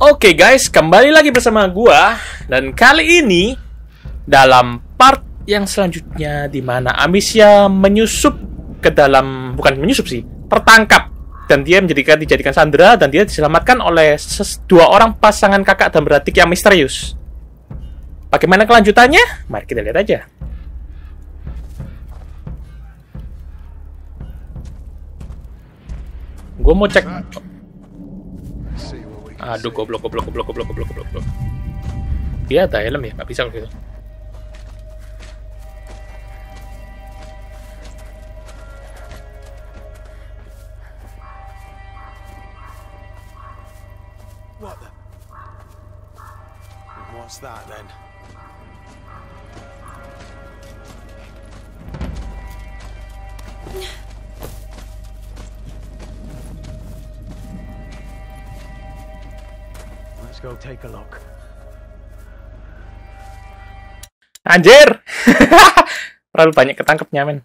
Oke guys, kembali lagi bersama gua dan kali ini dalam part yang selanjutnya di mana Amicia menyusup ke dalam bukan menyusup sih, tertangkap dan dia menjadikan dijadikan sandera dan dia diselamatkan oleh dua orang pasangan kakak dan beradik yang misterius. Bagaimana kelanjutannya? Mari kita lihat aja. Gue mau cek Aduh, goblok, goblok, goblok, goblok, goblok, goblok, goblok. Dia ada helm ya? Nggak bisa kalau gitu. What the? What's that then? Let's go take a look. Anjir! Terlalu banyak ketangkepnya, men.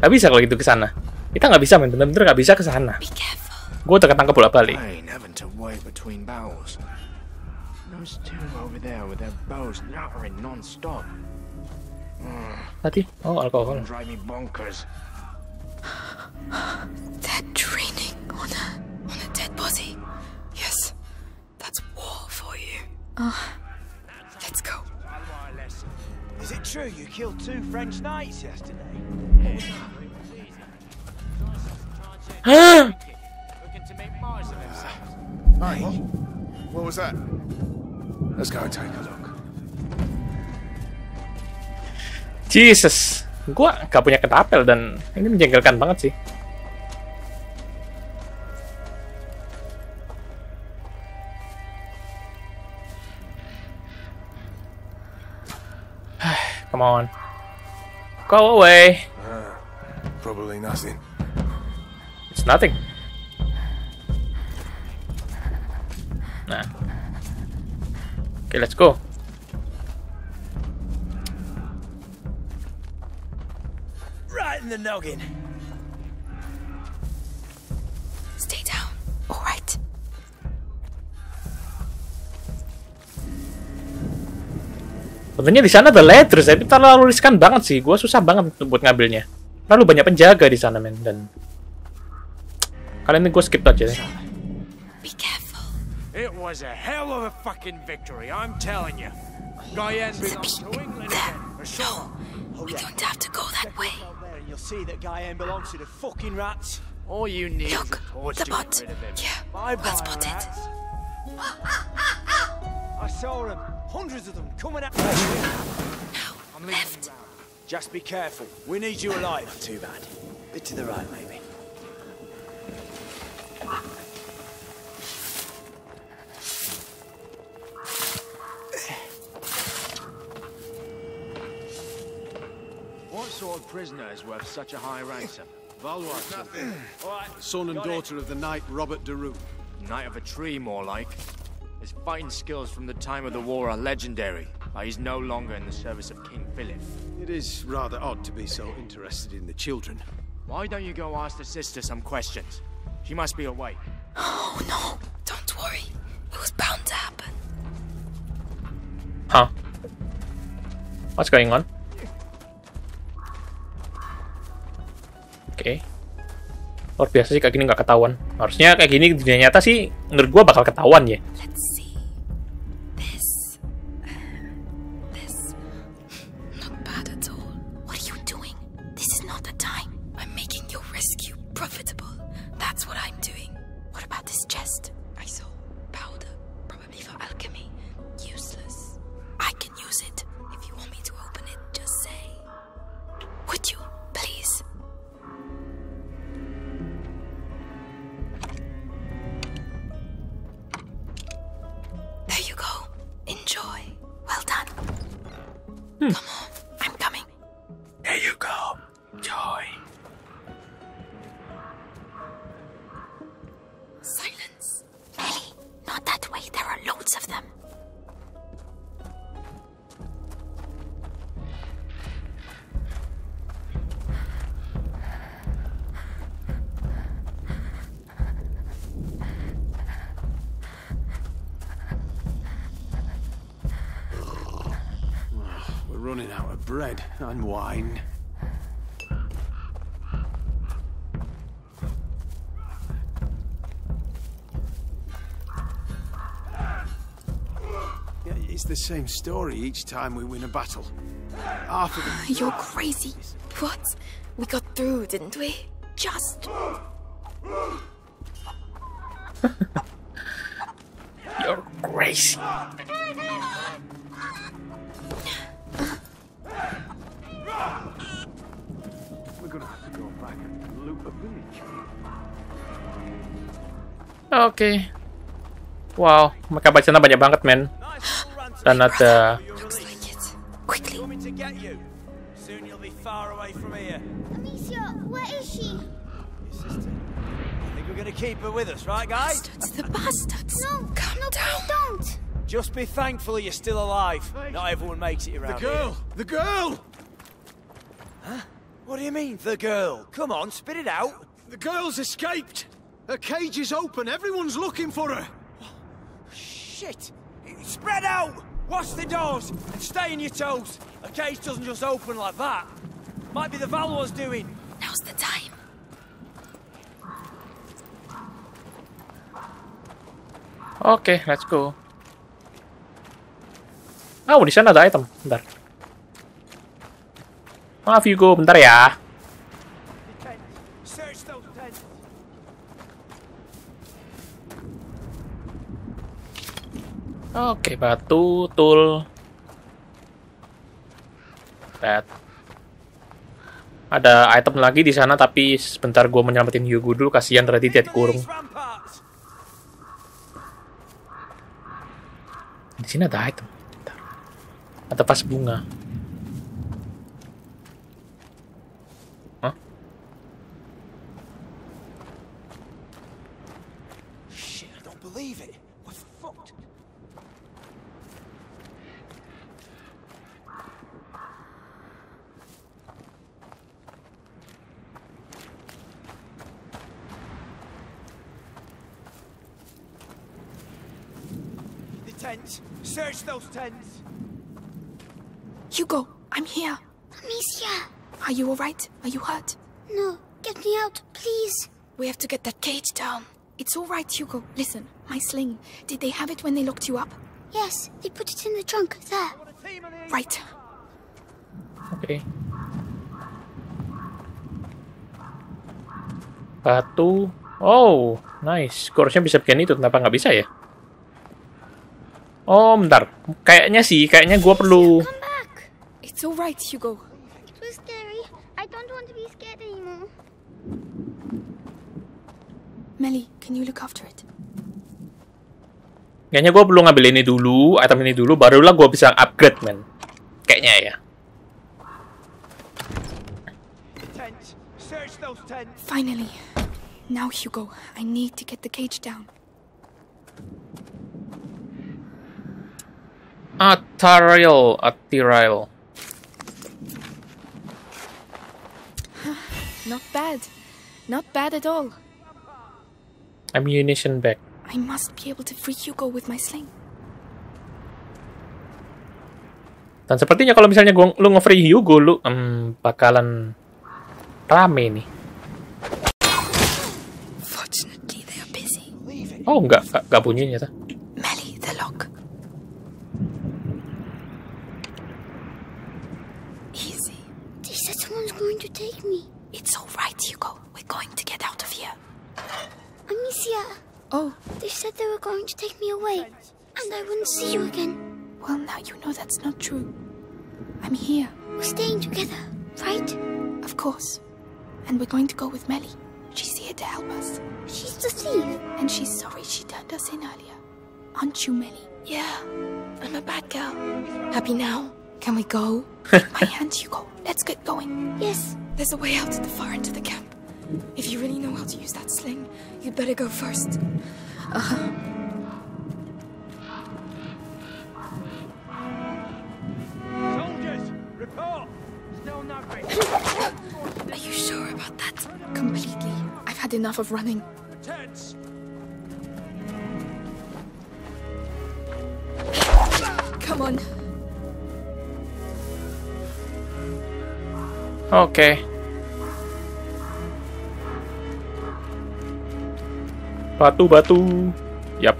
Gak bisa kalau gitu ke sana. Kita nggak bisa, men. Bener-bener nggak bisa ke sana. Be careful. Gue udah ketangkep bolak-balik. I ain't having to wait between battles. Those two over there with their bows nattering non-stop. Tadi? Oh, alkohol. Drive me bonkers. They're training on a on a dead body. Yes, that's war for you. Uh, let's go. Is it true you killed two French knights yesterday? Hah? Hey, what was that? Let's go take a look. Jesus. Gua gak punya ketapel dan ini menjengkelkan banget sih. Come on. Go away. Probably nothing. It's nothing. Nah. Okay, let's go. The noggin. Stay down. All right. Sebenarnya di sana ada letters, tapi terlalu riskan banget sih. Gua susah banget untuk buat ngambilnya. Terlalu banyak penjaga di sana, men. Dan kalian ini gue skip aja deh. Be careful. It was a hell of a fucking victory, I'm telling you. Guyenne belongs to England again, for sure. We don't have to go that way. Out there and you'll see that Guyenne belongs to the fucking rats. All you need is Look, a torch the to bot. get rid of him. Yeah, Bye well bye, spotted. rats. I saw them, hundreds of them coming at me. Now, left. Just be careful. We need you alive. Not too bad. Bit to the right, maybe. What sort of prisoner is worth such a high ransom? Valois. Nothing. Son and daughter of the knight Robert de Rune. Knight of a tree, more like. His fighting skills from the time of the war are legendary, but he's no longer in the service of King Philip. It is rather odd to be so interested in the children. Why don't you go ask the sister some questions? She must be away. Oh no, don't worry. It was bound to happen. Huh? What's going on? Oke. Luar biasa sih kayak gini nggak ketahuan. Harusnya kayak gini di dunia nyata sih menurut gua bakal ketahuan ya. Bread and wine. It's the same story each time we win a battle. Half of the You're crazy. What? We got through, didn't we? Just. You're crazy. Oke. Wow, mereka bacanya banyak banget, men. Dan ada uh, Looks like it. Quickly. Coming to. Soon you'll be far away from here. Amicia, where is she? I think we're gonna keep her with us, right, guys? Bastards, the bastards. No, Calm no, down. don't. Just be thankful you're still alive. Not everyone makes it around The around girl! The girl! here. What do you mean, the girl? Come on, spit it out. The girl's escaped! Her cage is open. Everyone's looking for her. Shit! Spread out! Watch the doors and stay on your toes. A cage doesn't just open like that. Might be the Valor's doing. Now's the time. Okay, let's go. Ah, oh, di sana ada item. Bentar. Maaf Hugo, bentar ya. Oke, batu, tool. That. Ada item lagi di sana, tapi sebentar gue menyelamatin Hugo dulu. Kasihan tadi dia dikurung. Di sini ada item. Bentar. Ada vas bunga. Search those tents. Hugo, I'm here. Amicia! Are you alright? Are you hurt? No, get me out, please. We have to get that cage down. It's alright, Hugo. Listen, my sling. Did they have it when they locked you up? Yes, they put it in the trunk there. Right. Okay. Batu. Oh, nice. Gue harusnya bisa bikin itu. Kenapa nggak bisa ya? Oh, bentar. Kayaknya sih, kayaknya gue perlu... It's alright, Hugo. It was scary. I don't want to be scared anymore. Melly, can you look after it? Kayaknya gue perlu ngambil ini dulu, item ini dulu, barulah gue bisa upgrade, men. Kayaknya ya. The tents. Search those tents. Finally. Now, Hugo, I need to get the cage down. Atarial, Atarial. Not bad. Not bad at all. Ammunition bag. I must be able to free Hugo with my sling. Dan sepertinya kalau misalnya gua, lu nge-free Hugo, lu em, bakalan rame nih. Oh, enggak, enggak, enggak bunyi ternyata. Going to get out of here. Amicia, Oh, they said they were going to take me away. And I wouldn't see you again. well, now you know that's not true. I'm here, We're staying together, right? of course. And we're going to go with Mélie. She's here to help us. She's the thief. And she's sorry she turned us in earlier. Aren't you, Mélie? Yeah, I'm a bad girl. Happy now? Can we go? My hand, Hugo. Let's get going. Yes, There's a way out at the far end of the camp. If you really know how to use that sling, you'd better go first. Uh-huh. Soldiers, report. Still nothing. Are you sure about that? Completely. I've had enough of running. Tents. Come on. Oke. Batu-batu. Yap.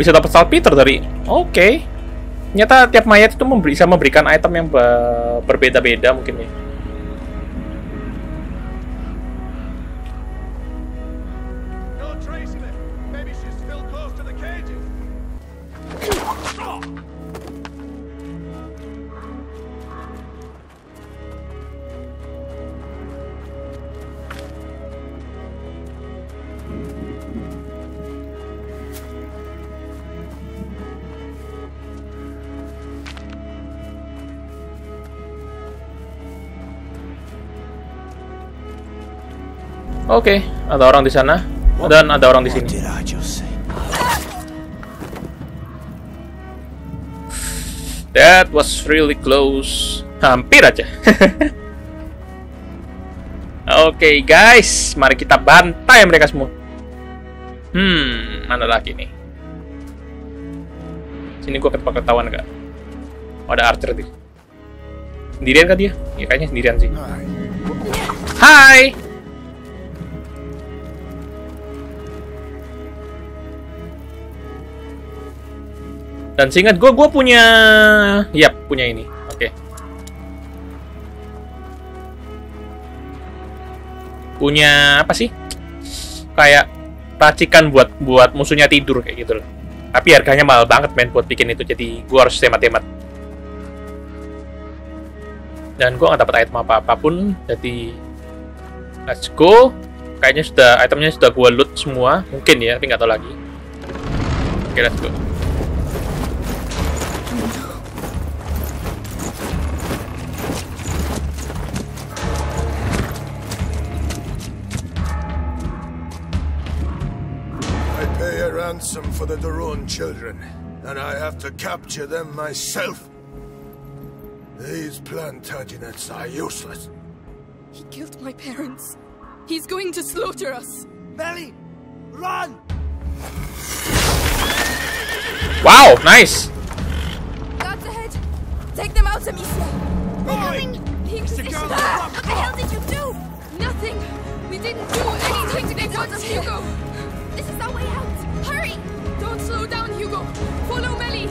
Bisa dapat saltpeter dari. Oke. Ternyata tiap mayat itu memberi, bisa memberikan item yang be- berbeda-beda mungkin ya. Oke, ada orang di sana dan ada orang di sini. That was really close. Hampir aja. Oke guys, mari kita bantai mereka semua. Hmm, mana lagi nih? Sini gua ketemu ketahuan nggak? Oh, ada archer di. Sendirian kan dia? Ya kayaknya sendirian sih. Hai. Dan seingat gue, gue punya, yap punya ini. Oke. Punya apa sih? Kayak racikan buat buat musuhnya tidur kayak gitu loh. Tapi harganya mahal banget men buat bikin itu, jadi gue harus hemat-hemat. Dan gue nggak dapat item apa apa pun, jadi let's go. Kayaknya sudah itemnya sudah gue loot semua, mungkin ya, tapi nggak tahu lagi. Oke, let's go. Ransom for the de Rune children, and I have to capture them myself. These Plantagenets are useless. He killed my parents. He's going to slaughter us. Mélie! Run! Wow, nice. Guards ahead! Take them out, Amicia! coming. The Inquisition! girl. Ah, what the hell did you do? Nothing! We didn't do anything to get out of Hugo! This is our way out! Hurry! Don't slow down, Hugo! Follow Melly!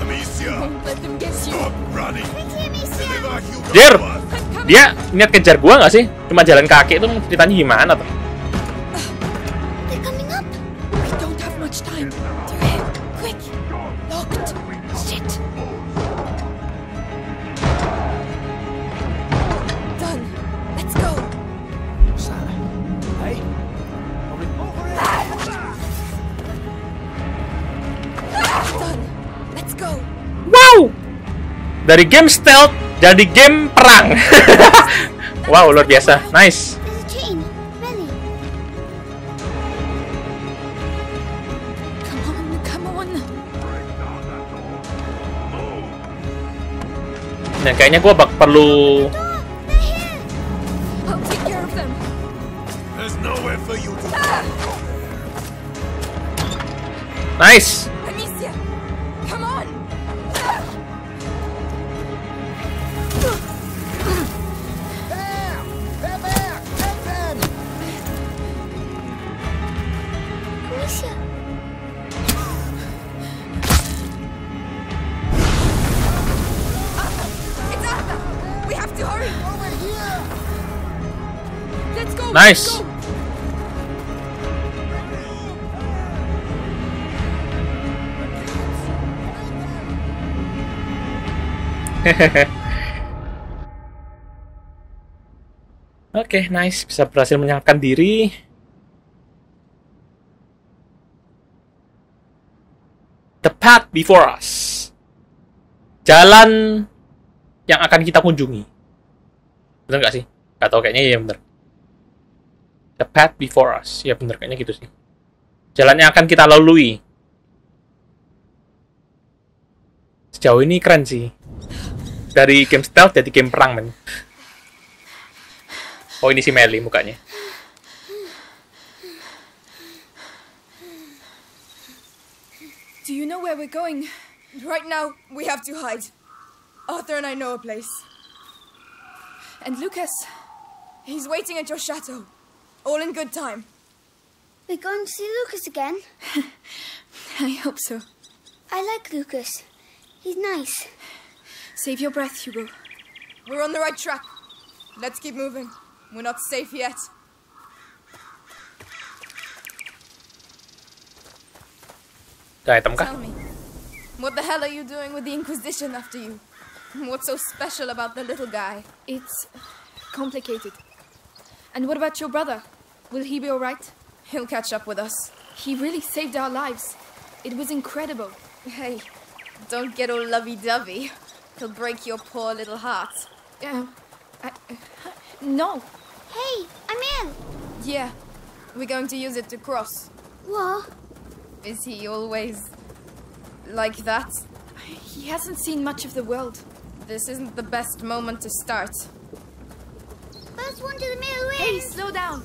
Amicia, Don't let them get you! stop running. Quickly, Amicia. Deliver Hugo Dir. Dia niat kejar gua nggak sih? Cuma jalan kaki itu ceritanya gimana tuh? Dari game stealth jadi game perang. wow, luar biasa. Nice. There's a chain. Belly. Come on, Nice. Oke, okay, nice. Bisa berhasil menyelamatkan diri. The path before us. Jalan yang akan kita kunjungi. Bener nggak sih? Gak tau kayaknya ya, bener. The path before us. Ya bener, kayaknya gitu sih. Jalan yang akan kita lalui. Sejauh ini keren sih. Dari game stealth jadi game perang, men. Oh, ini si Melly mukanya. Do you know where we're going? Right now, we have to hide. Arthur and I know a place. And Lucas? He's waiting at your chateau. All in good time. We're going to see Lucas again. I hope so. I like Lucas. He's nice. Save your breath, Hugo. We're on the right track. Let's keep moving. We're not safe yet. Ada item kah? Tell me, what the hell are you doing with the Inquisition after you? What's so special about the little guy? It's complicated. And what about your brother? Will he be alright? He'll catch up with us. He really saved our lives. It was incredible. Hey, don't get all lovey-dovey. He'll break your poor little heart. Uh, I, uh, no. Hey, I'm in. Yeah, we're going to use it to cross. What? Is he always like that? He hasn't seen much of the world. This isn't the best moment to start. First one to the middle wins. Hey, slow down.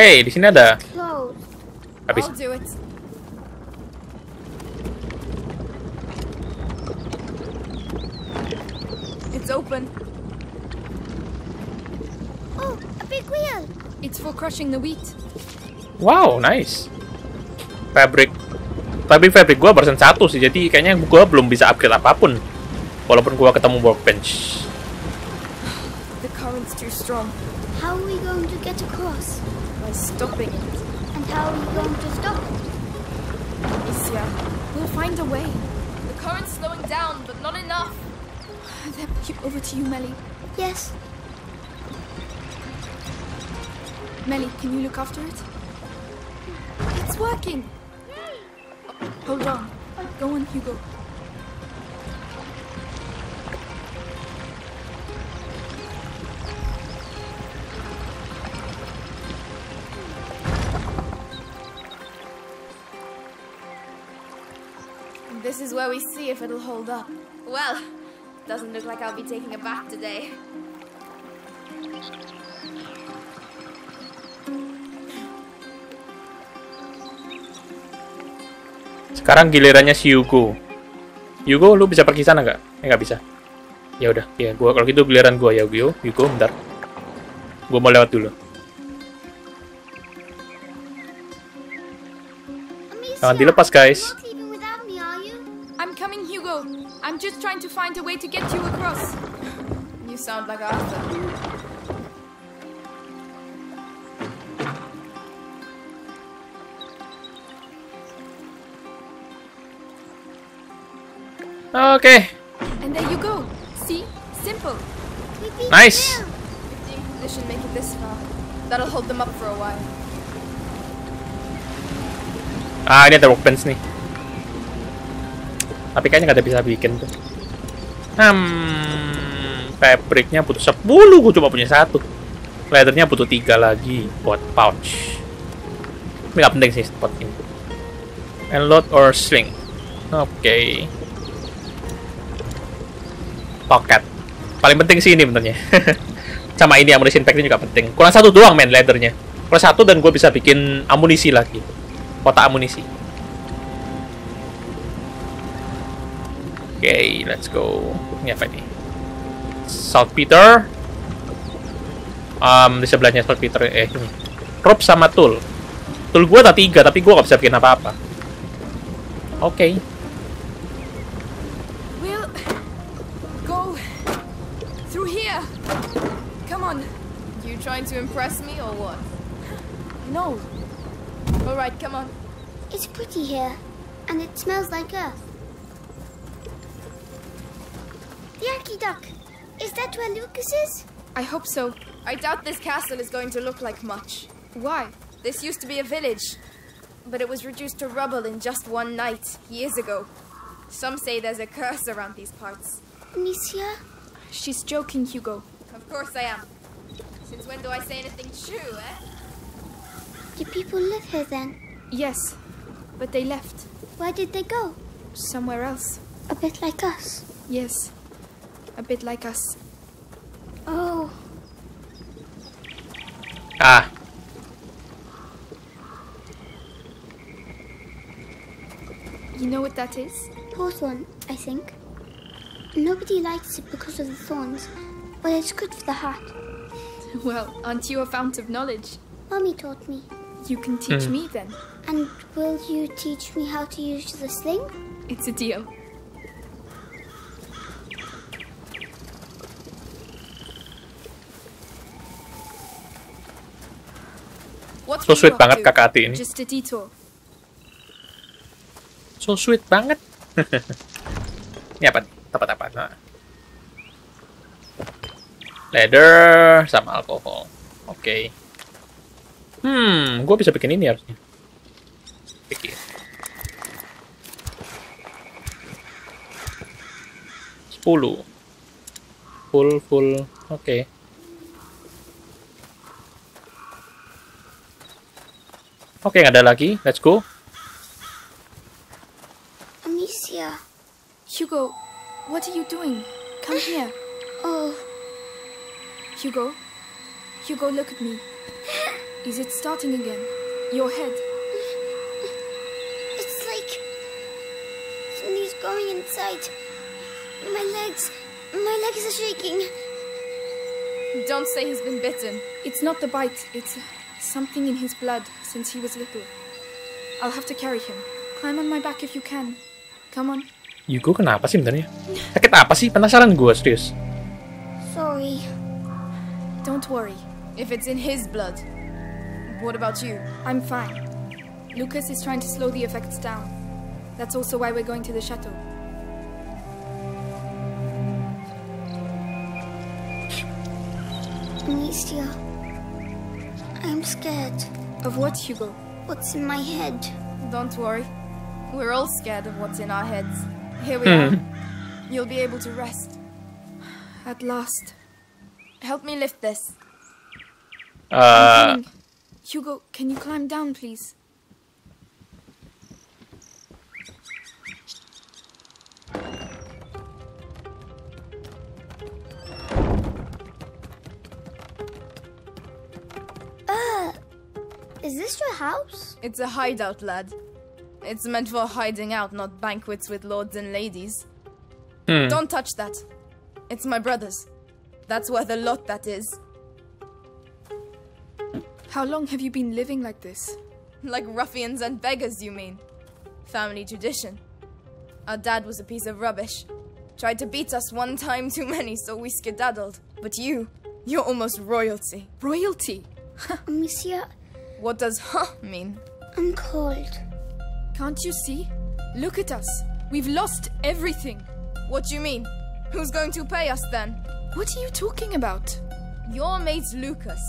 Hey, di sini ada. Close. Habis. I'll do it. It's open. Oh, a big wheel. It's for crushing the wheat. Wow, nice. Fabric. Tapi fabric gua barusan satu sih, jadi kayaknya gua belum bisa upgrade apa pun. Walaupun gua ketemu workbench. The current's too strong. How are we going to get across? Stopping it. And how are we going to stop it? Isia, We'll find a way. the current's slowing down, but not enough. Then over to you, Mélie. Yes. Mélie, can you look after it? It's working. Hold on. Go on, Hugo. This is where we see if it'll hold up. Well, doesn't look like I'll be taking a bath today. Sekarang gilirannya si Yugo. Yugo, lu bisa pergi sana nggak? Eh, nggak bisa. Ya udah, ya gua kalau gitu giliran gua ya, Yugo. Yugo, bentar. Gua mau lewat dulu. Jangan dilepas, guys. I'm just trying to find a way to get you across. You sound like Arthur. Okay. And there you go. See? Simple. Nice. the. If the Inquisition make it this far, that'll hold them up for a while. Ah, ini ada workbench nih. Tapi kayaknya nggak ada bisa bikin tuh. Hmm, fabricnya butuh 10, gue cuma punya satu. Leathernya butuh tiga lagi buat pouch. Ini nggak penting sih spot ini. Load or sling. Oke. Pocket. Paling penting sih ini benernya. Sama ini pack ini juga penting. Kurang satu doang men leathernya. Kurang satu dan gue bisa bikin amunisi lagi kotak amunisi. Oke, let's go. Ini apa ini? Saltpeter. Um, di sebelahnya saltpeter eh ini. Rope sama tool. Tool gua ada tiga, tapi gua gak bisa bikin apa-apa. Oke. We'll go through here. Come on. You trying to impress me or what? No. All right, come on. It's pretty here, and it smells like earth. The Duck, Is that where Lucas is? I hope so. I doubt this castle is going to look like much. Why? This used to be a village, but it was reduced to rubble in just one night, years ago. Some say there's a curse around these parts. Amicia? She's joking, Hugo. Of course I am. Since when do I say anything true, eh? Do people live here then? Yes, but they left. Where did they go? Somewhere else. A bit like us. Yes, a bit like us. Oh, Ah, You know what that is? hawthorn, I think. Nobody likes it because of the thorns, but it's good for the heart. Well, aren't you a fount of knowledge? Mommy taught me. You can teach me then. And will you teach me how to use the sling? It's a deal. So sweet banget kakak Ati ini. So sweet banget. ini apa nih? Tempat apa? Nah. Leather sama alkohol. Oke. Hmm, gue bisa bikin ini harusnya. Bikin. Sepuluh. Full, full. Oke. Oke, nggak ada lagi. Let's go. Amicia. Hugo, what are you doing? Come here. Oh, Hugo. Hugo, look at me. Is it starting again? Your head. it's like Something's going inside. My legs, my legs are shaking. Don't say he's been bitten. It's not the bite, it's something in his blood since he was little. I'll have to carry him. Climb on my back if you can. Come on. Yugo kenapa sih bentarnya? Sakit apa sih? Penasaran gue serius. Sorry. Don't worry. If it's in his blood. What about you? I'm fine. Lucas is trying to slow the effects down. That's also why we're going to the chateau. Amicia. I'm scared. Of what, Hugo? What's in my head? Don't worry. We're all scared of what's in our heads. Here we hmm. are. You'll be able to rest. At last. Help me lift this. Uh, coming. Hugo, can you climb down, please? Is this your house? It's a hideout, lad. It's meant for hiding out, not banquets with lords and ladies. hmm. Don't touch that. It's my brother's. That's worth a lot, that is. How long have you been living like this? Like ruffians and beggars, you mean? Family tradition. Our dad was a piece of rubbish. Tried to beat us one time too many, so we skedaddled. But you, you're almost royalty. Royalty? Amicia, What does huh mean? I'm cold. Can't you see? Look at us. We've lost everything. What do you mean? Who's going to pay us then? What are you talking about? Your mate's Lucas.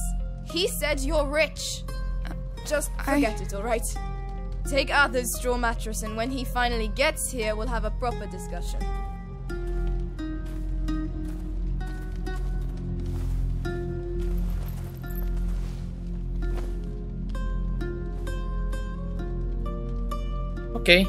He said you're rich. Uh, Just forget it, alright? Take Arthur's straw mattress, and when he finally gets here, we'll have a proper discussion. Oke.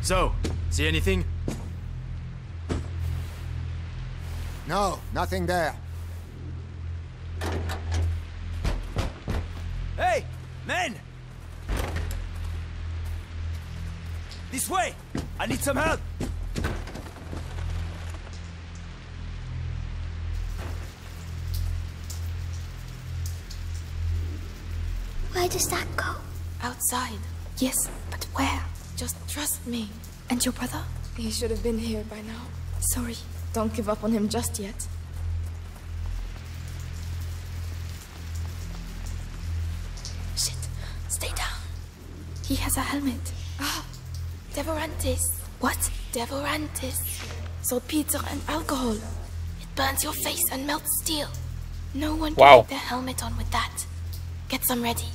So, see anything? No, nothing there. Way! I need some help! Where does that go? Outside. Yes, but where? Just trust me. And your brother? He should have been here by now. Sorry. Don't give up on him just yet. Devorantis. What? Devorantis. Saltpeter and alcohol. It burns your face and melts steel. No one can Wow. get their helmet on with that. Get some ready.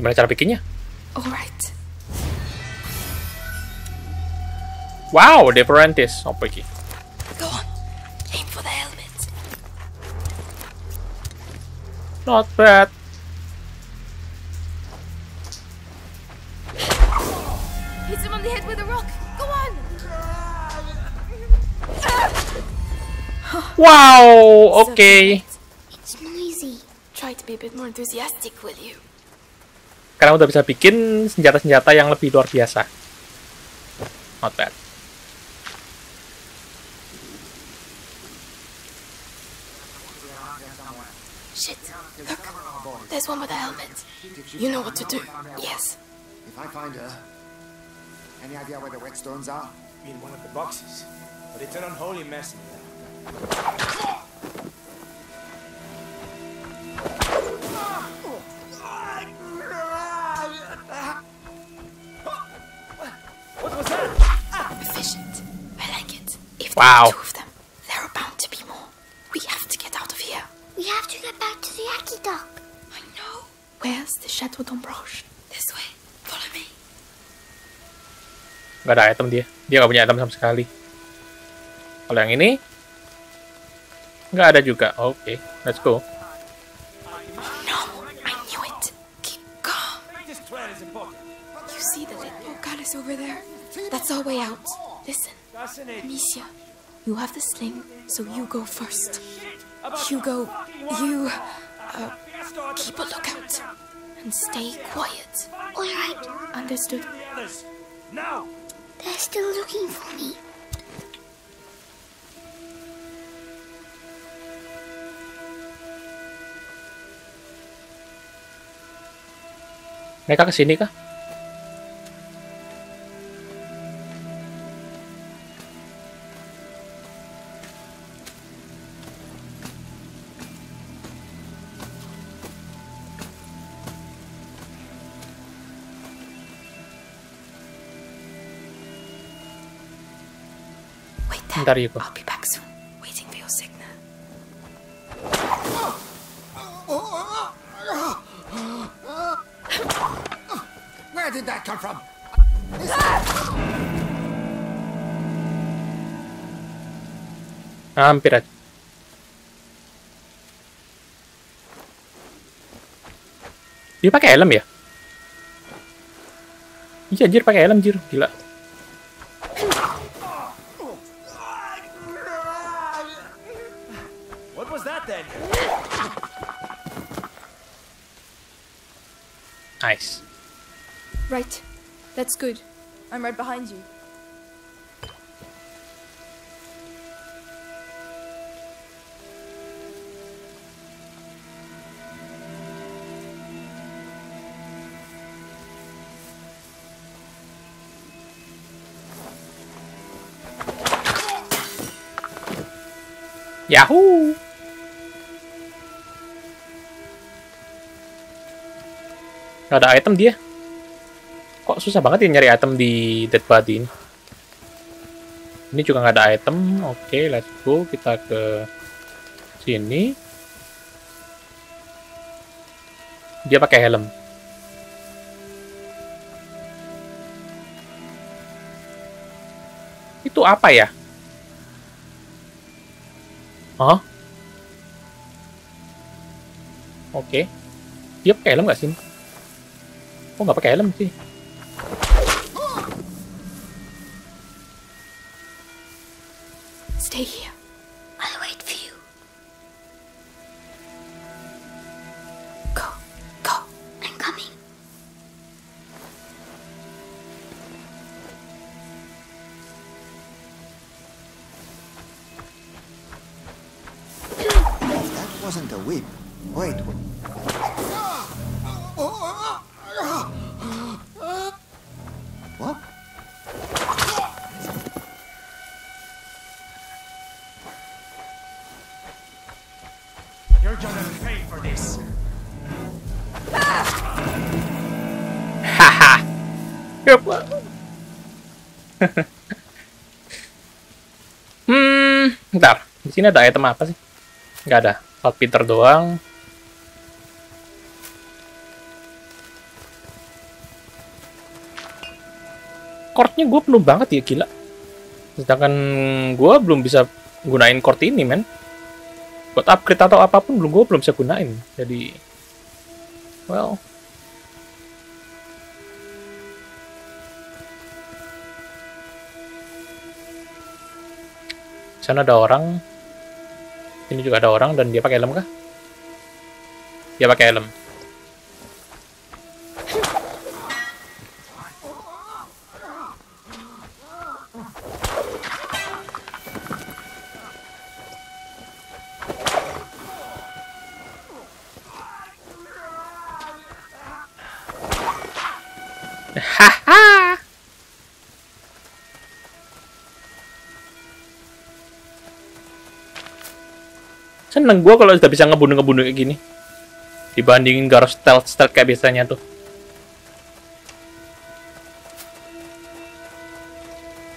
Gimana cara bikinnya? Alright. Wow, Devorantis. Apa iki? Go on. Aim for the helmet. Not bad. Will you? Sekarang udah bisa bikin senjata-senjata yang lebih luar biasa. Not bad. Shit. Look. There's one with a helmet. You know what to do. Yes. If I find her, any idea where the whetstones are? In one of the boxes. But it's an unholy mess Wow. two of them, there are bound to be more. We have to get out of here. We have to get back to the Aki dock. I know. Where's the Chateau d'Ambrage? This way. Follow me. Gak ada item dia. Dia gak punya item sama sekali. Kalau yang ini, nggak ada juga. Oke, let's go. No, I knew it. Keep calm. Is. You see the little palace over there? That's our way out. Listen, Fascinating. Amicia, you have the sling, so you go first. Hugo, you uh, keep a lookout and stay quiet. All right. Understood? Now! They're still looking for me. Mereka ke sini kah? Wait there. Bentar, Hugo. I'll be back soon. Did that come from? Hampir aja. Dia pakai helm ya? Iya, anjir pakai helm, anjir. Gila. I'm right behind you. Yahoo! Gak ada item dia. Kok susah banget ya nyari item di Dead Body ini. Ini juga nggak ada item. Oke, let's go. Kita ke sini. Dia pakai helm. Itu apa ya? Hah? Oke. Dia pakai helm nggak sih? Oh, nggak pakai helm sih. Sini ada item apa sih? Nggak ada. Saltpeter doang. Chordnya gue penuh banget ya, gila. Sedangkan gue belum bisa gunain chord ini, men. Buat upgrade atau apa pun belum gue belum bisa gunain. Jadi, well, sana ada orang. Ini juga ada orang dan dia pakai helm kah? Dia pakai helm. Seneng gua kalau udah bisa ngebunuh-ngebunuh kayak gini. Dibandingin gak harus stealth-stealth kayak biasanya tuh.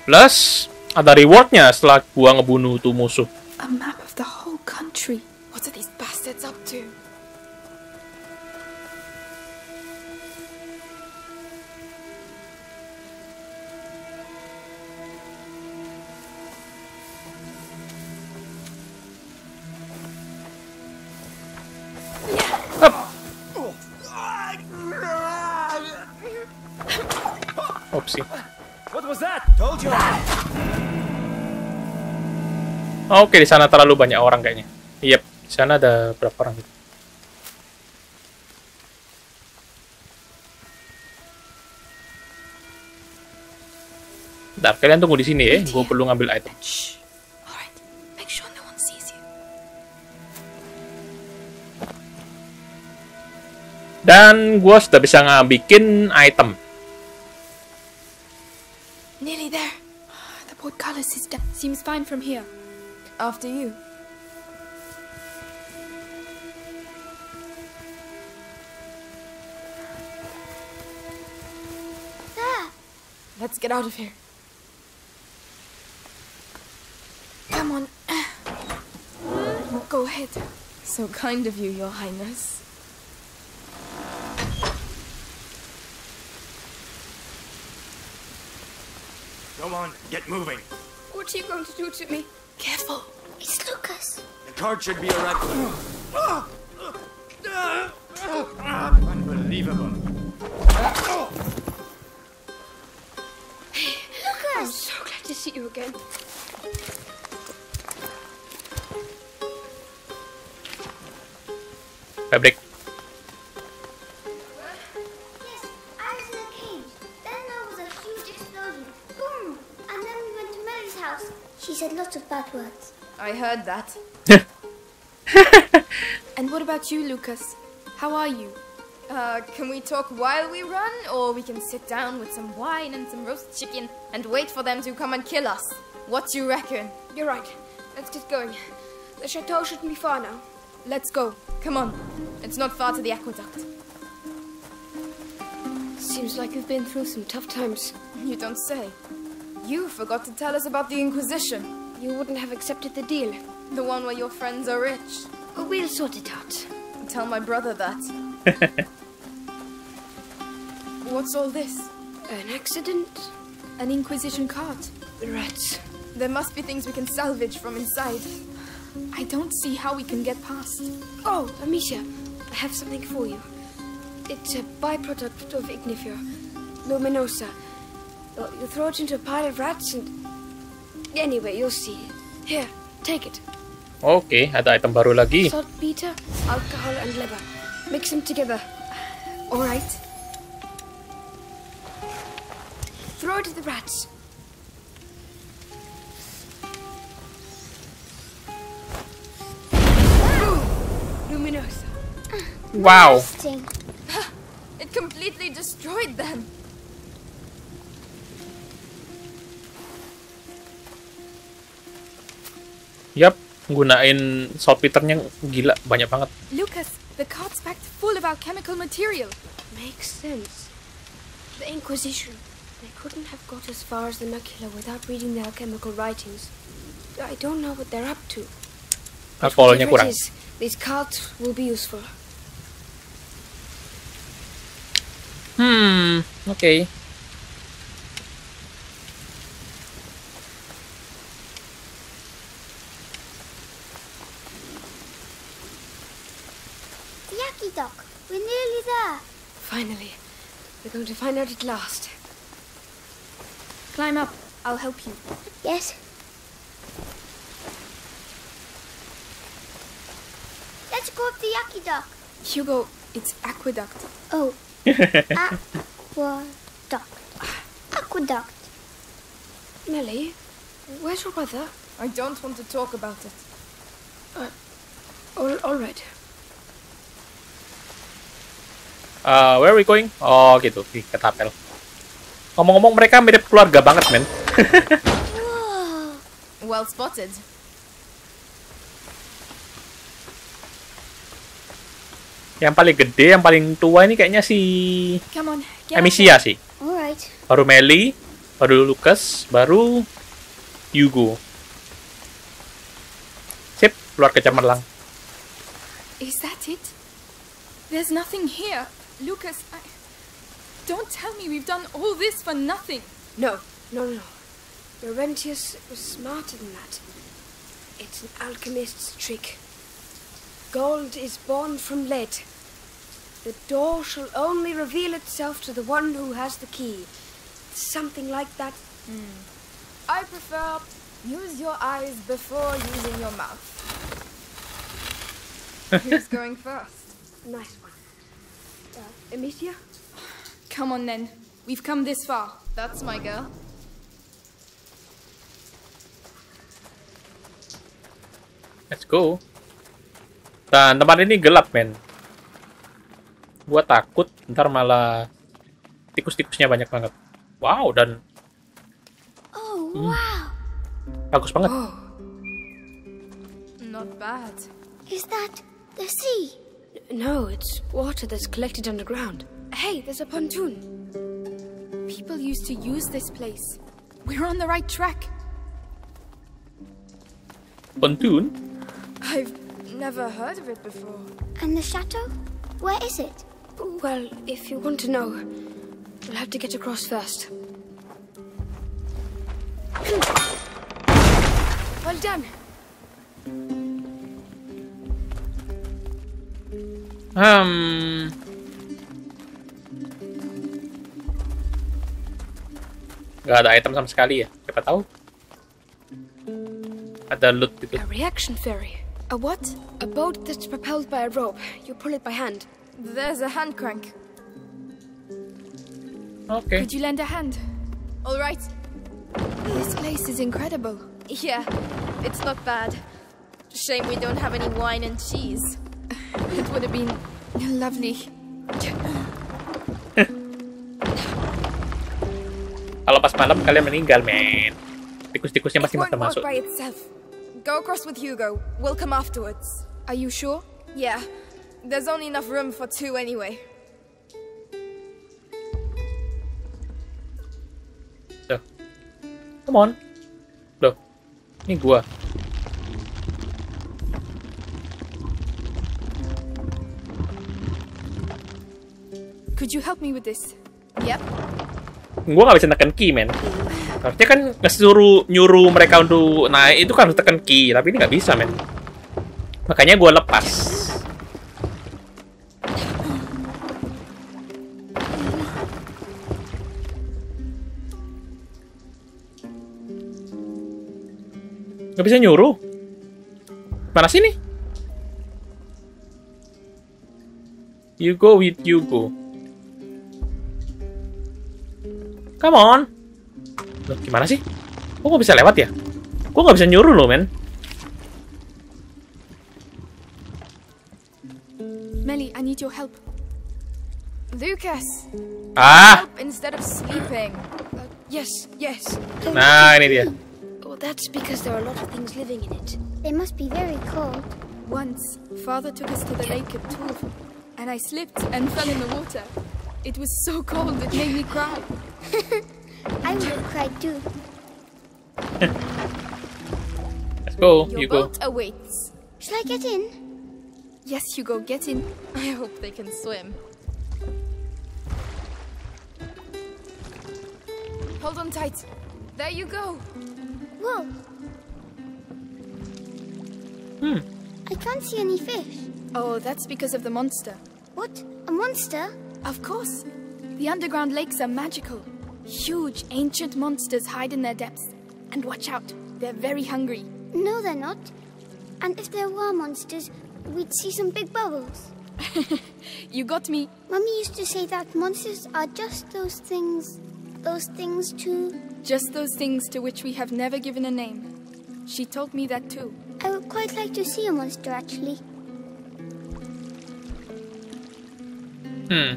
Plus, ada rewardnya setelah gua ngebunuh tuh musuh. Oke, di sana terlalu banyak orang kayaknya. Yep, di sana ada berapa orang gitu. Bentar, kalian tunggu di sini ya. Gue perlu ngambil item. Dan gue sudah bisa ngabikin item. Nearly there. The portcullis is down. Seems fine from here. After you. There. Let's get out of here. Come on. Go ahead. So kind of you, Your Highness. Come on, get moving. What are you going to do to me? Careful. It's Lucas. The cart should be around. Unbelievable. I'm so glad to see you again. Heard that. and what about you, Lucas? How are you? Uh, can we talk while we run, or we can sit down with some wine and some roast chicken and wait for them to come and kill us? What do you reckon? You're right. Let's get going. The chateau shouldn't be far now. Let's go. Come on. It's not far to the aqueduct. Seems like you've been through some tough times. You don't say. You forgot to tell us about the Inquisition. You wouldn't have accepted the deal. The one where your friends are rich. We'll sort it out. Tell my brother that. What's all this? An accident? An Inquisition cart. The rats. There must be things we can salvage from inside. I don't see how we can get past. Oh, Amicia, I have something for you. It's a byproduct of Ignifera, luminosa. You throw it into a pile of rats and... Anyway, you'll see. Here, take it. Oke, ada item baru lagi. Saltpeter, alcohol, and leather. Mix them together. All right. Throw it at the rats. Luminosa. Wow. It completely destroyed them. Yap, Gunain saltpeternya gila banyak banget. Lucas, the cart's packed full of alchemical material. Makes sense. The Inquisition. They couldn't have got as far as the Nacula without reading the alchemical writings. I don't know what they're up to. Alkoholnya kurang. is, these carts will be useful. Hmm, oke. The to find out at last. Climb up. I'll help you. Yes. Let's go up the Yaki Dock. Hugo, it's aqueduct. Oh. Aqueduct. Aqueduct. Mélie, where's your brother? I don't want to talk about it. Uh, all, all right. Uh, where are we going? Oh gitu, di Ketapel. Ngomong-ngomong mereka mirip keluarga banget, men. Well spotted. Yang paling gede, yang paling tua ini kayaknya si Come on, Amicia sih. Alright. Baru Melly, baru Lucas, baru Hugo. Sip, keluar ke cemerlang. Is that it? There's nothing here. Lucas, I... Don't tell me we've done all this for nothing. No, no, no. Laurentius was smarter than that. It's an alchemist's trick. Gold is born from lead. The door shall only reveal itself to the one who has the key. Something like that. Hmm. I prefer use your eyes before using your mouth. Who's going first? Nice one. Uh, Amicia? Come on then. We've come this far. That's my girl. Let's go. Dan tempat ini gelap, men. Gua takut ntar malah tikus-tikusnya banyak banget. Wow, dan Oh, wow. bagus banget. Not bad. Is that the sea? No, it's water that's collected underground. Hey, there's a pontoon. People used to use this place. We're on the right track. Pontoon. I've never heard of it before. And the chateau? Where is it? Well, if you want to know, we'll have to get across first. well done. Hmm. Gak ada item sama sekali ya. Siapa tahu. Ada loot gitu. A reaction ferry. A what? A boat that's propelled by a rope. You pull it by hand. There's a hand crank. Oke. Could you lend a hand? All right. This place is incredible. Yeah, it's not bad. Shame we don't have any wine and cheese. It would have been lovely. Kalau pas malam kalian meninggal, men. Tikus-tikusnya masih mata masuk. by itself. Go across with Hugo. We'll come afterwards. Are you sure? Yeah. There's only enough room for two anyway. Come on. Loh. Ini gua. Could you help me with this? Yep. Gua nggak bisa tekan key, men. Harusnya kan ngesuruh nyuruh mereka untuk naik itu kan harus tekan key, tapi ini nggak bisa, men. Makanya gua lepas. Nggak bisa nyuruh. Mana sini? You go with you go. Come on. Loh, gimana sih? Kok gak bisa lewat ya? Kok gak bisa nyuruh loh, men? Melly, I need your help. Lucas, Ah, help instead of sleeping. Yes, yes. nah ini dia. Oh, that's because there are a lot of things living in it. They must be very cold. Once, father took us to the lake at Tulv, and I slipped and fell in the water. It was so cold it made me cry. I would have cried too. Let's go, Your Hugo. boat awaits. Shall I get in? Yes, Hugo, get in. I hope they can swim. Hold on tight. There you go. Whoa. Hmm. I can't see any fish. Oh, that's because of the monster. What? A monster? Of course. The underground lakes are magical. Huge, ancient monsters hide in their depths. And watch out, they're very hungry. No, they're not. And if there were monsters, we'd see some big bubbles. You got me. Mummy used to say that monsters are just those things. Those things too. Just those things to which we have never given a name. She told me that too. I would quite like to see a monster actually. Hmm.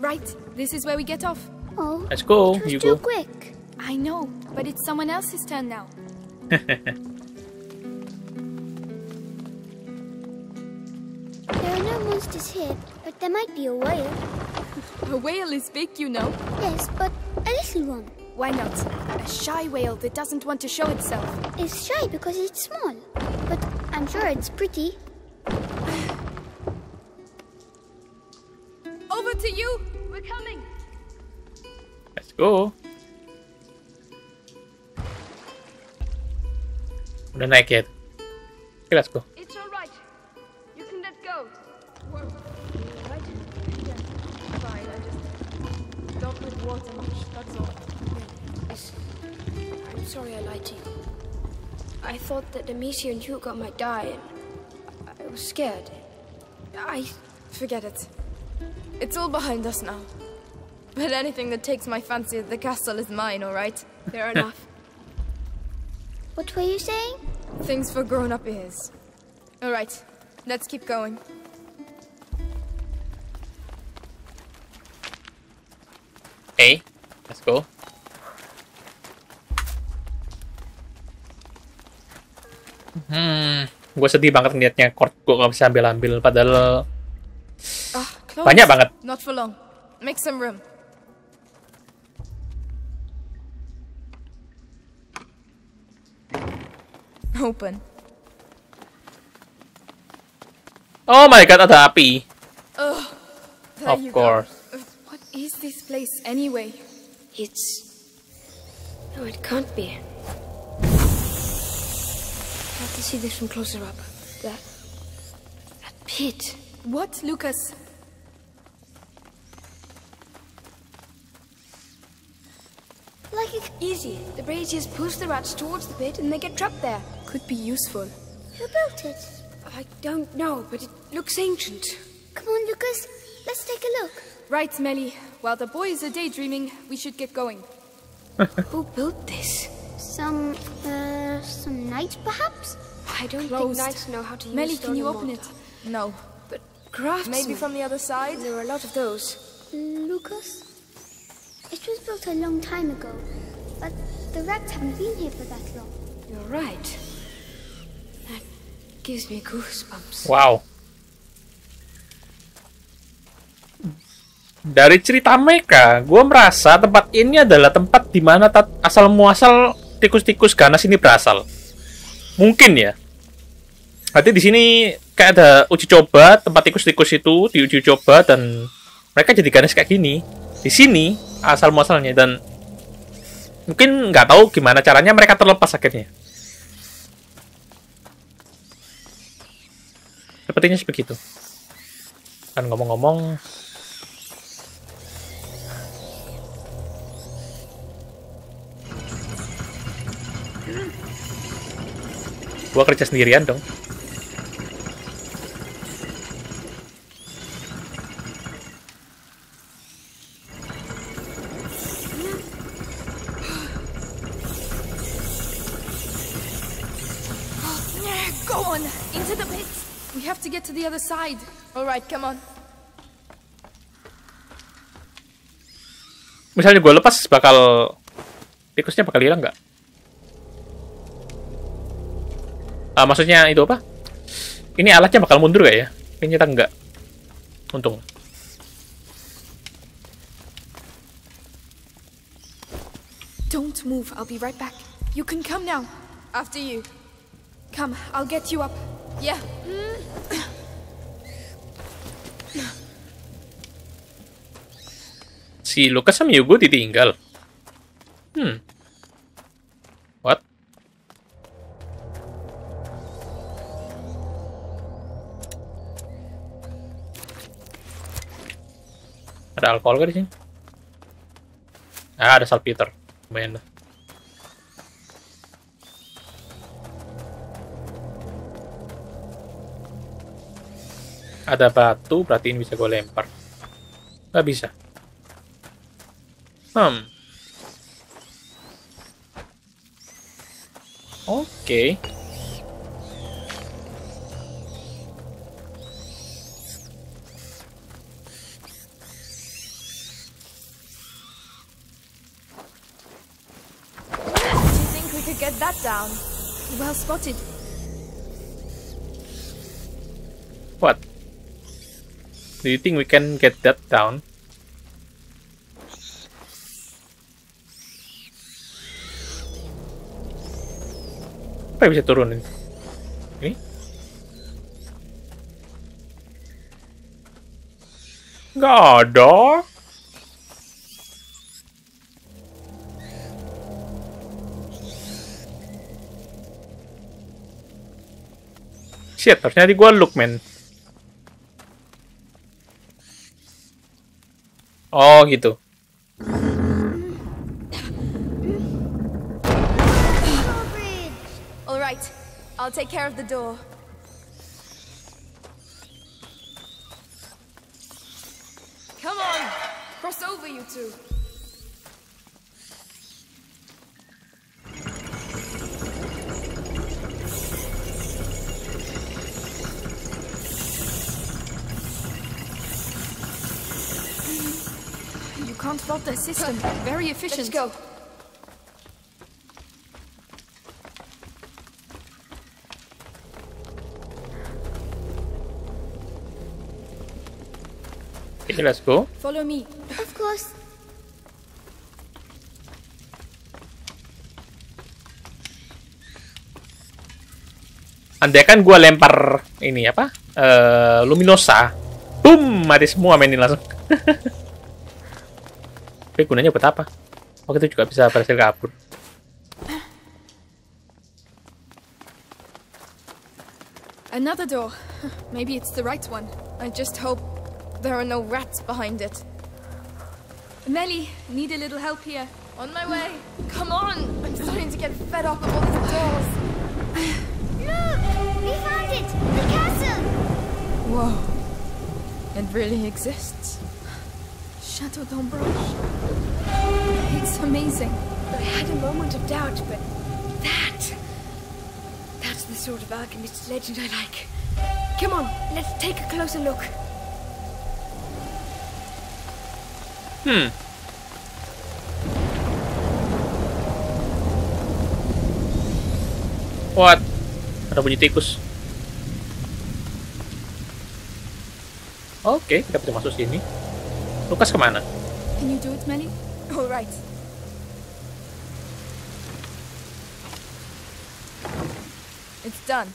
Right, this is where we get off. Oh, Let's go, it was Hugo. too quick. I know, but it's someone else's turn now. There are no monsters here, but there might be a whale. A whale is big, you know. Yes, but a little one. Why not? A shy whale that doesn't want to show itself. It's shy because it's small, but I'm sure it's pretty. Go. Udah naik ya? Oke, let's go. It's all right. You can let go. Whoa. Right? Yeah, fine. I just don't like water much, that's all. Yes. I'm sorry I lied to you. I thought that Amicia and Hugo might die, and I was scared. I. Forget it. It's all behind us now. But anything that takes my fancy at the castle is mine, alright? Fair enough. What were you saying? Things for grown up ears. Alright, let's keep going. Oke, let's go. Hmm, gue sedih banget ngeliatnya chord gue gak bisa ambil-ambil padahal Ah, close. banyak banget. Not for long. Make some room. Open. Oh my god, ada api. Oh, Of course. go. What is this place anyway? It's. No, it can't be. I have to see this from closer up. That. That pit. What, Lucas? Like it's easy. The braziers push the rats towards the pit and they get trapped there. Could be useful. Who built it? I don't know, but it looks ancient. Come on, Lucas. Let's take a look. Right, Mélie. While the boys are daydreaming, we should get going. Who built this? Some, uh, some knight, perhaps? I don't Closed. think knights know how to use Mélie, can you open and it? No. But craftsmen. Maybe from the other side? There are a lot of those. Lucas? It was built a long time ago, but the rats haven't been here for that long. You're right. That gives me goosebumps. Wow. Dari cerita mereka, gue merasa tempat ini adalah tempat di mana asal muasal tikus-tikus ganas ini berasal. Mungkin ya. Nanti di sini kayak ada uji coba tempat tikus-tikus itu diuji coba dan mereka jadi ganas kayak gini. Di sini asal muasalnya dan mungkin nggak tahu gimana caranya mereka terlepas akhirnya. Sepertinya begitu. Dan ngomong-ngomong, gua kerja sendirian dong. Yeah, go on! Into the pit! We have to get to the other side. Alright, come on. misalnya gue lepas bakal tikusnya bakal hilang nggak? Ah, maksudnya itu apa? Ini alatnya bakal mundur gak ya? Ini nyata enggak. Untung. Don't move. I'll be right back. You can come now. After you. Come, I'll get you up. Yeah. Si Lucas sama Yugo ditinggal. Hmm. What? Ada alkohol gak di sini? Ah, ada saltpeter. Lumayan lah. Ada batu, berarti ini bisa gue lempar. Gak bisa. Hmm. Oke. Do you think we could get that down? Well spotted. What? Do you think we can get that down? Apa bisa turunin? Ini? Nggak ada. Shit, harusnya di gua look, man. Oh, gitu. All right. I'll take care of the door. Come on. Cross over, you two. Can't fault their system. Very efficient. Let's go. Okay, let's go. Follow me. Of course. Andai kan gue lempar ini apa? eh luminosa. Boom, mati semua mainin langsung. Tapi gunanya buat apa? Oh, itu juga bisa berhasil kabur. Another door. Maybe it's the right one. I just hope there are no rats behind it. Mélie, need a little help here. On my way. Come on! I'm starting to get fed up of all these doors. Look! We found it! The castle! Whoa. It really exists. Chateau d'Ombrage. It's amazing. I had a moment of doubt, but that. That's the sort of alchemist legend I like. Come on, let's take a closer look. Hmm. What? Ada bunyi tikus. Oke, kita bisa masuk sini. Lukas ke mana? Can you do it, Melly? All right. It's done.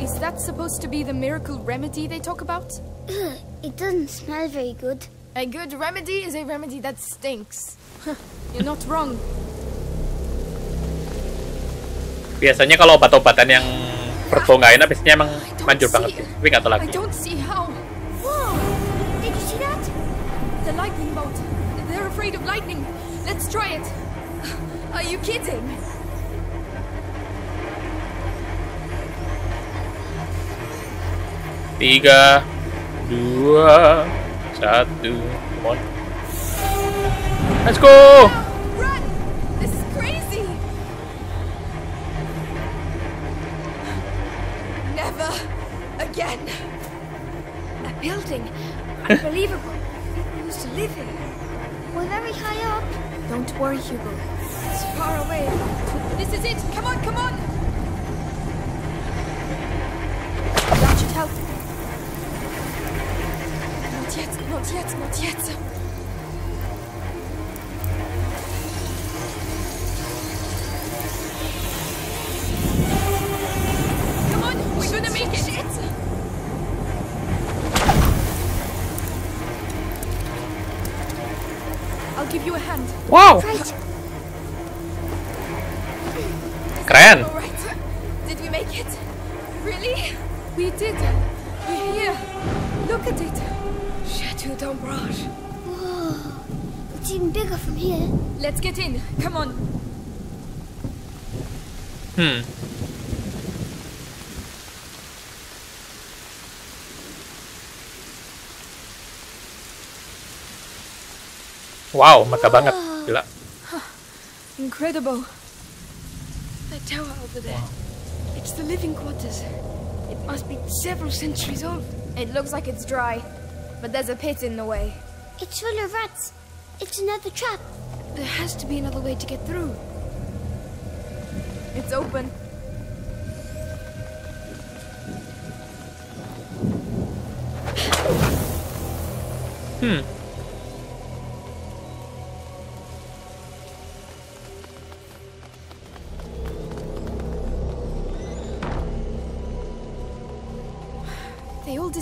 Is that supposed to be the miracle remedy they talk about? It doesn't smell very good. A good remedy is a remedy that stinks. You're not wrong. Biasanya kalau obat-obatan yang berbau nggak enak biasanya emang manjur banget sih. Tapi nggak tahu I lagi. don't see how. Afraid of lightning. Let's try it. Are you kidding? Tiga, dua, satu, come on. Let's go! Run! This is crazy! Never again. A building. Unbelievable. People used to living. We're very high up. Don't worry, Hugo. It's far away. This is it. Come on, come on. That should help. Not yet, not yet, not yet. Come Wow, maka banget. Gila. Incredible. That tower over there. It's the living quarters. It must be several centuries old. It looks like it's dry, but there's a pit in the way. It's full of rats. It's another trap. There has to be another way to get through. It's open. Hmm.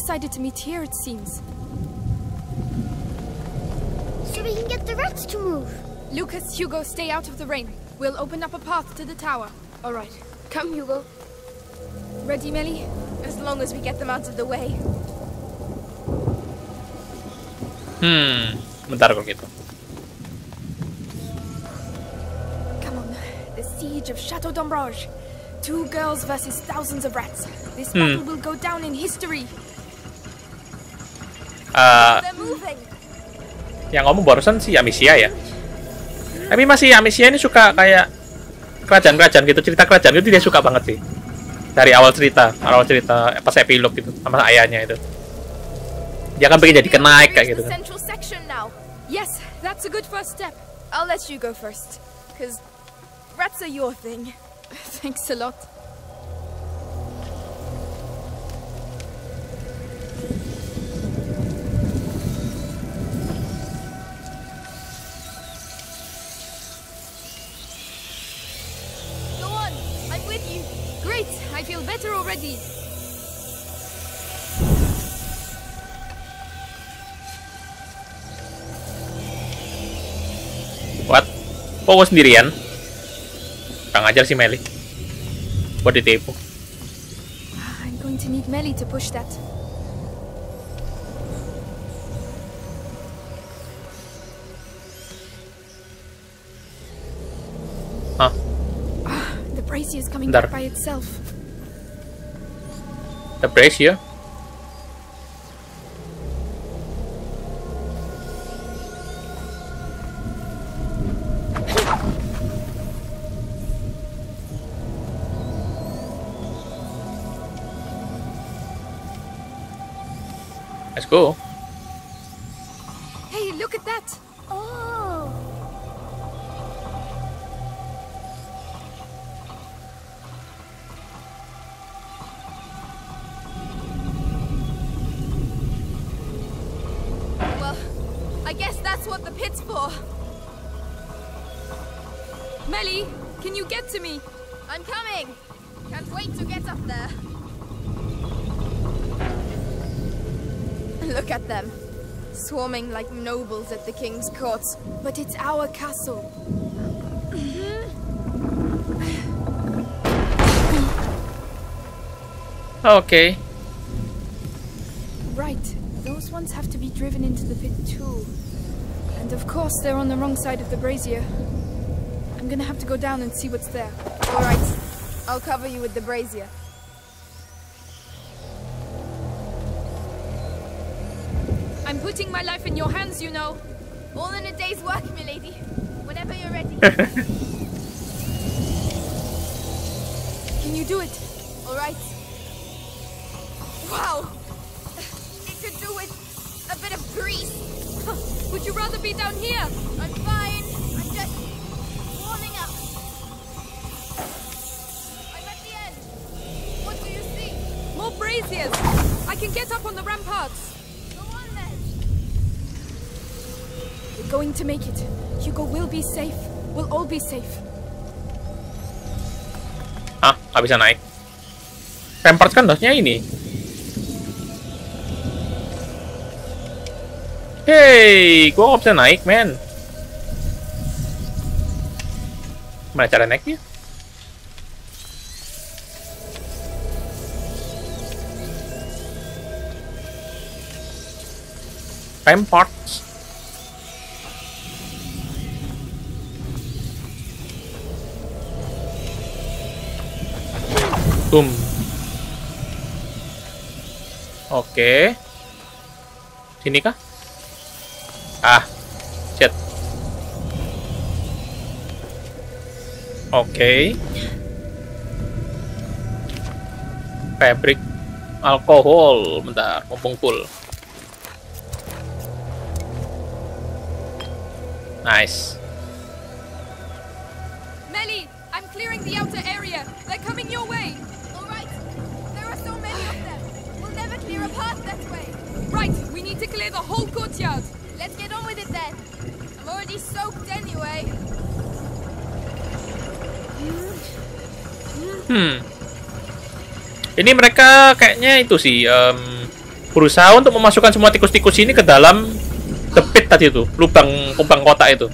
Decided to meet here, it seems. So we can get the rats to move. Lucas, Hugo, stay out of the rain. We'll open up a path to the tower. All right. Come, Hugo. Ready, Mélie? As long as we get them out of the way. Hmm. Bentar kalau gitu. Come on. The siege of Chateau d'Ombrage. Two girls versus thousands of rats. This Hmm. battle will go down in history. Moving. yang ngomong barusan si Amicia ya. Tapi masih Amicia ini suka kayak kerajaan-kerajaan gitu, cerita kerajaan itu dia suka banget sih. Dari awal cerita, awal cerita pas epilog gitu sama ayahnya itu. Dia kan pengen jadi kenaik kayak gitu kan. Yes, that's a good first step. I'll let you go first, because rats are your thing. Thanks a lot. Kok gue sendirian? Kurang ajar si Meli. Buat ditipu. I'm going to need Melly to push that. Hah? The brazier is coming Bentar. back by itself. The brazier? Let's the king's court. But it's our castle. Okay. Right. Those ones have to be driven into the pit too. And of course, they're on the wrong side of the brazier. I'm gonna have to go down and see what's there. All right. I'll cover you with the brazier. I'm putting my life in your hands, you know. All in a day's work, milady. Whenever you're ready. Can you do it? All right. Wow. It could do with a bit of grease. Would Would you rather be down here? I'm fine. I'm just warming up. I'm at the end. What do you see? More braziers! I can get up on the ramparts. We're going to make it. Hugo will be safe. We'll all be safe. Hah? Nggak bisa naik? Rampart kan harusnya ini. Hey, gua nggak bisa naik, men. Gimana cara naiknya? Ramparts. Boom. Oke. Sini kah? Ah. Shit. Oke. Fabric alkohol. Bentar, mumpung full. Nice. Melly, I'm clearing the outer area. They're coming your way. A path that way. Right, we need to clear the whole courtyard. Let's get on with it then. I'm already soaked anyway. Hmm. Ini mereka kayaknya itu sih em, berusaha untuk memasukkan semua tikus-tikus ini ke dalam the pit tadi itu, lubang lubang kotak itu.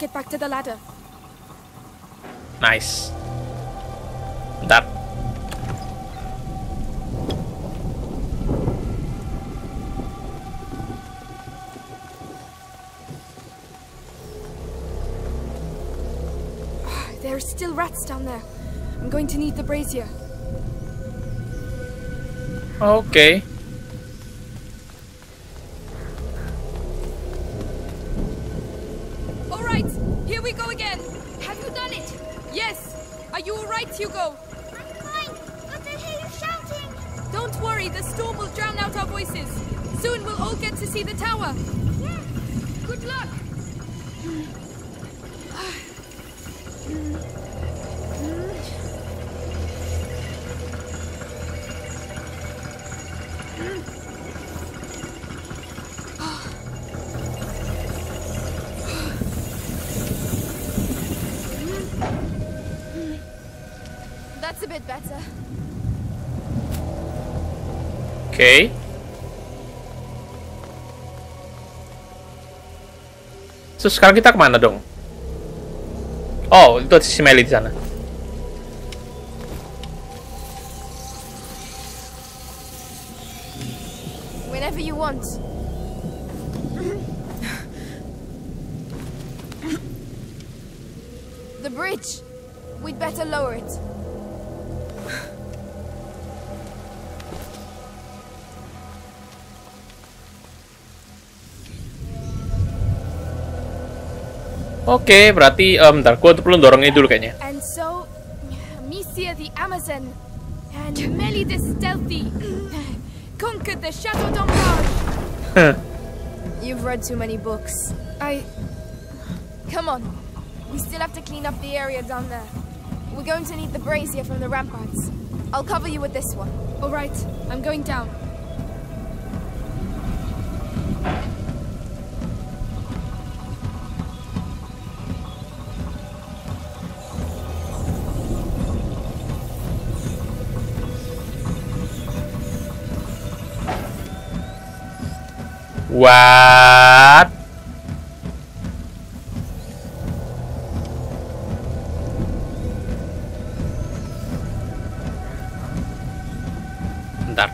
Get back to the ladder. Nice. Bentar. There are still rats down there. I'm going to need the brazier. Oke. Terus sekarang kita ke mana dong? Oh, itu si Melly di sana. Oke, berarti em bentar, gua tuh perlu dorong ini dulu kayaknya. And so, Amicia the Amazon and Mélie the Stealthy conquered the Chateau d'Ombrage. You've read too many books. I. Come on. We still have to clean up the area down there. We're going to need the brazier from the ramparts. I'll cover you with this one. All right, I'm going down. What? Bentar.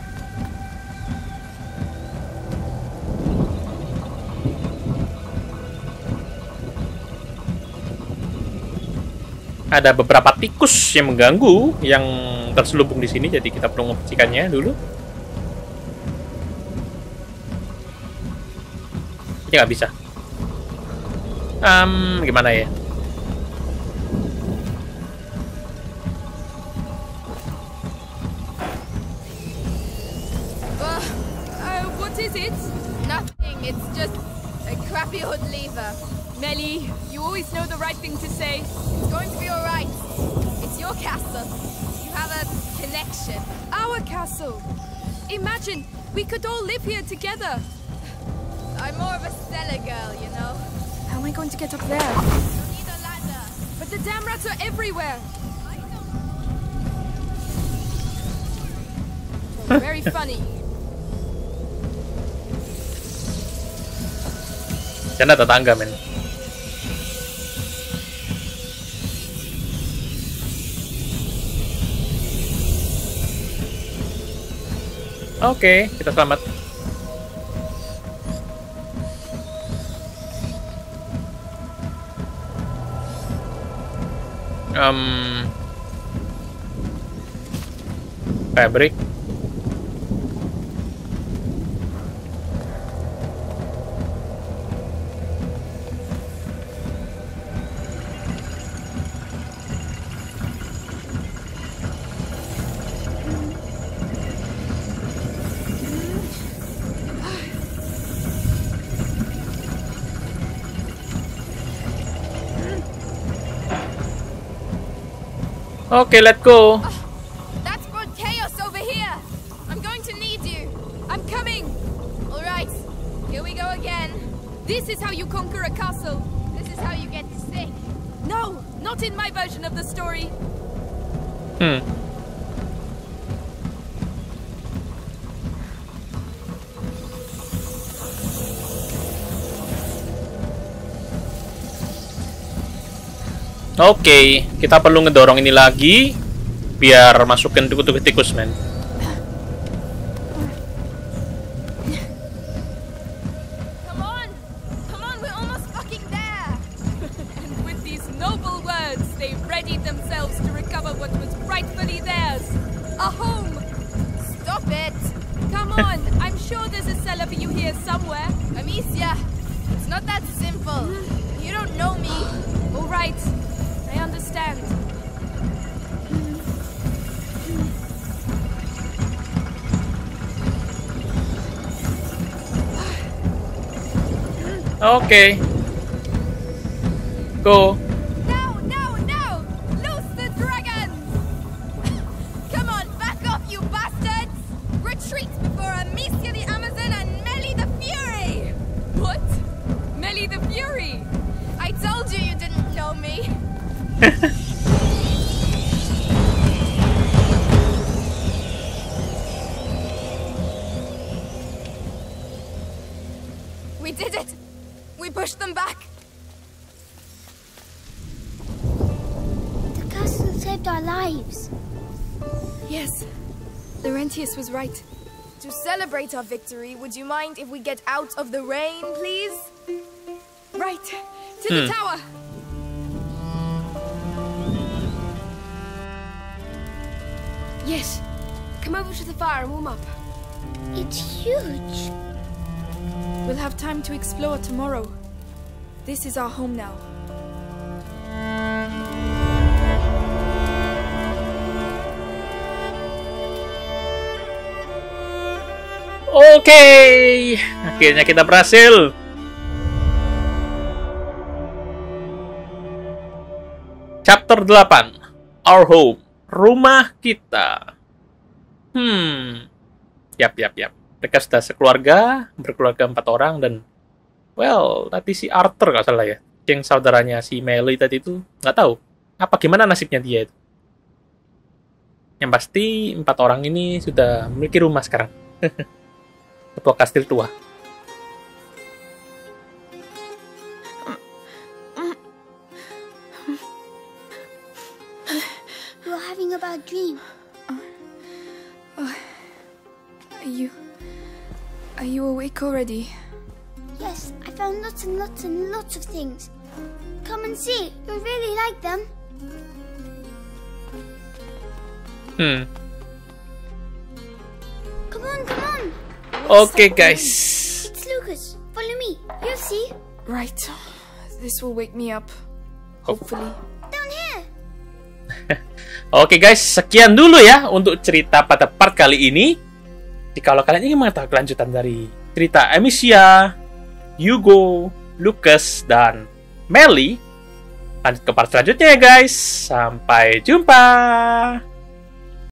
Ada beberapa tikus yang mengganggu yang terselubung di sini, jadi kita perlu membersihkannya dulu. Nggak bisa. Um, gimana ya? kena ada tangga, men. Oke, okay, kita selamat. Um, fabric. Okay, let's go. Oke, kita perlu ngedorong ini lagi biar masukin tuku-tuku tikus, men. Okay. Saved our lives. Yes, Laurentius was right. To celebrate our victory, would you mind if we get out of the rain, please? Right, to the Hmm. tower. Yes. Come over to the fire and warm up. It's huge. We'll have time to explore tomorrow. This is our home now. Oke. Akhirnya kita berhasil. Chapter 8. Our home. Rumah kita. Hmm. Yap, yap, yap. Mereka sudah sekeluarga, berkeluarga empat orang dan well, tadi si Arthur nggak salah ya. Yang saudaranya si Melly tadi itu nggak tahu apa gimana nasibnya dia itu. Yang pasti empat orang ini sudah memiliki rumah sekarang. Ketua kastil tua. You're having a bad dream. Are you. Are you awake already? Yes, I found lots and lots and lots of things. Come and see. You'll really like them. Hmm. Come on, come on. Oke guys. It's Lucas. Follow me. You'll see. Right. This will wake me up. Hopefully. Down here. Oke guys, sekian dulu ya untuk cerita pada part kali ini. Jika kalian ingin mengetahui kelanjutan dari cerita Amicia, Hugo, Lucas, dan Melly, lanjut ke part selanjutnya ya guys. Sampai jumpa.